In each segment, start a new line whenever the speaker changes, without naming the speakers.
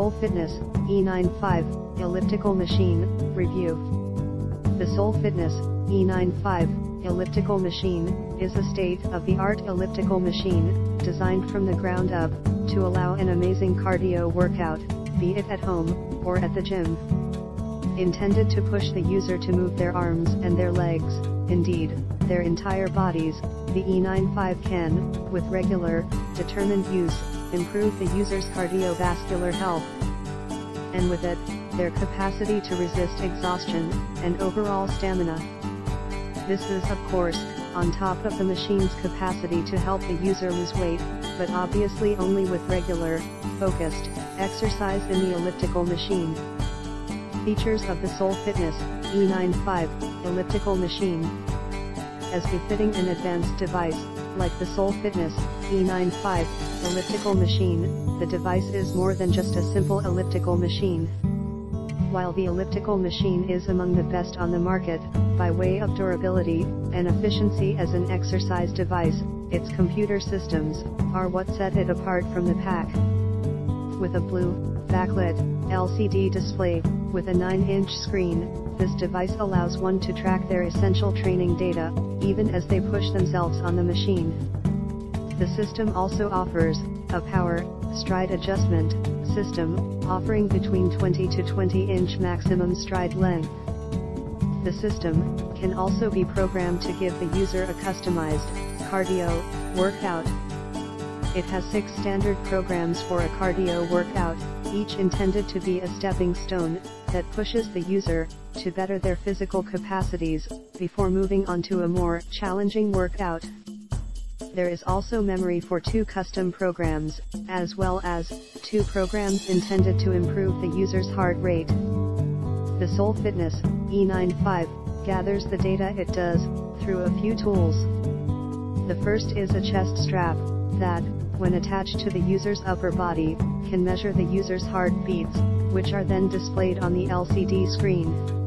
Sole Fitness E95 Elliptical Machine Review The Sole Fitness E95 Elliptical Machine is a state-of-the-art elliptical machine designed from the ground up to allow an amazing cardio workout, be it at home or at the gym. Intended to push the user to move their arms and their legs, indeed, their entire bodies, the E95 can, with regular, determined use, improve the user's cardiovascular health. And with it, their capacity to resist exhaustion, and overall stamina. This is of course, on top of the machine's capacity to help the user lose weight, but obviously only with regular, focused, exercise in the elliptical machine. Features of the Sole Fitness E95 elliptical machine. As befitting an advanced device, like the Sole Fitness E95 elliptical machine, the device is more than just a simple elliptical machine. While the elliptical machine is among the best on the market, by way of durability and efficiency as an exercise device, its computer systems are what set it apart from the pack. With a blue, backlit, LCD display, with a 9-inch screen, this device allows one to track their essential training data, even as they push themselves on the machine. The system also offers, a power, stride adjustment, system, offering between 20 to 20 inch maximum stride length. The system, can also be programmed to give the user a customized, cardio, workout. It has six standard programs for a cardio workout, each intended to be a stepping stone, that pushes the user, to better their physical capacities, before moving on to a more challenging workout. There is also memory for two custom programs, as well as, two programs intended to improve the user's heart rate. The Sole Fitness, E95, gathers the data it does, through a few tools. The first is a chest strap, that, when attached to the user's upper body, can measure the user's heart beats, which are then displayed on the LCD screen.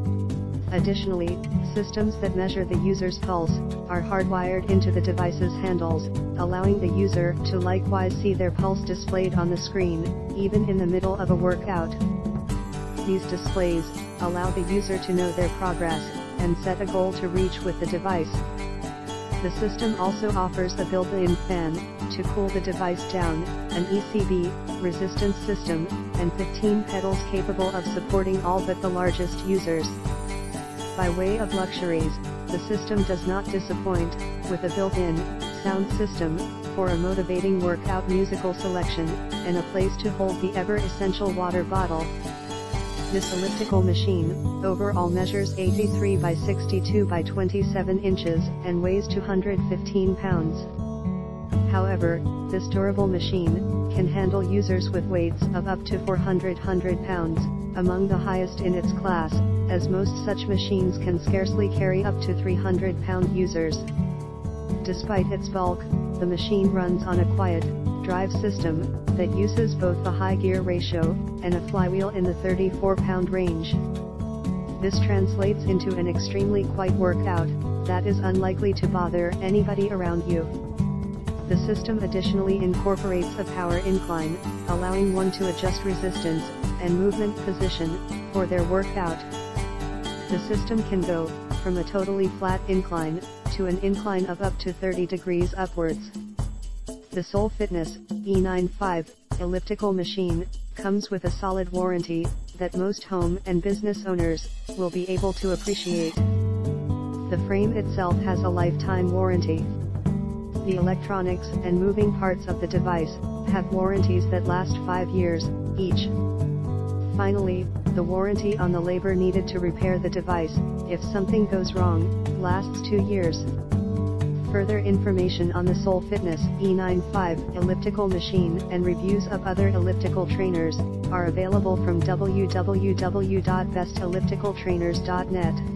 Additionally, systems that measure the user's pulse, are hardwired into the device's handles, allowing the user to likewise see their pulse displayed on the screen, even in the middle of a workout. These displays, allow the user to know their progress, and set a goal to reach with the device. The system also offers a built-in fan, to cool the device down, an ECB, resistance system, and 15 pedals capable of supporting all but the largest users. By way of luxuries, the system does not disappoint, with a built-in, sound system, for a motivating workout musical selection, and a place to hold the ever-essential water bottle. This elliptical machine, overall measures 83 by 62 by 27 inches and weighs 215 pounds. However, this durable machine, can handle users with weights of up to 400 pounds, among the highest in its class, as most such machines can scarcely carry up to 300 pound users. Despite its bulk, the machine runs on a quiet, drive system, that uses both a high gear ratio, and a flywheel in the 34 pound range. This translates into an extremely quiet workout, that is unlikely to bother anybody around you. The system additionally incorporates a power incline, allowing one to adjust resistance, and movement position, for their workout. The system can go, from a totally flat incline, to an incline of up to 30 degrees upwards. The Sole Fitness E95 elliptical machine comes with a solid warranty that most home and business owners will be able to appreciate. The frame itself has a lifetime warranty. The electronics and moving parts of the device have warranties that last 5 years each. Finally, the warranty on the labor needed to repair the device, if something goes wrong, lasts 2 years. Further information on the Sole Fitness E95 elliptical machine and reviews of other elliptical trainers are available from www.bestellipticaltrainers.net.